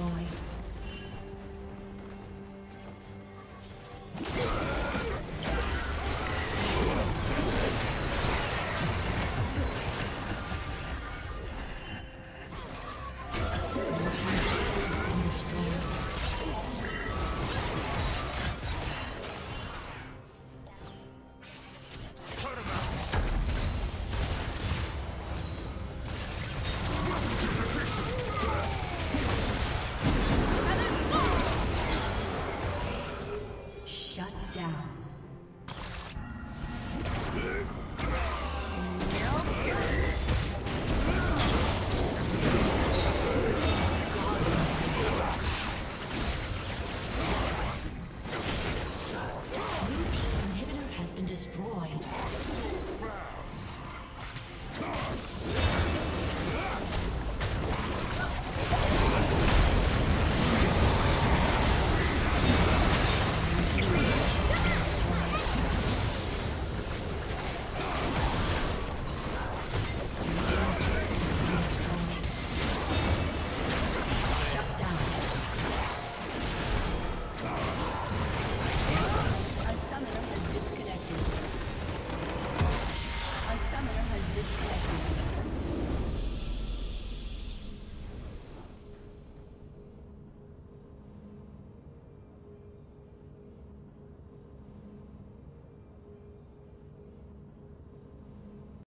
Destroyed.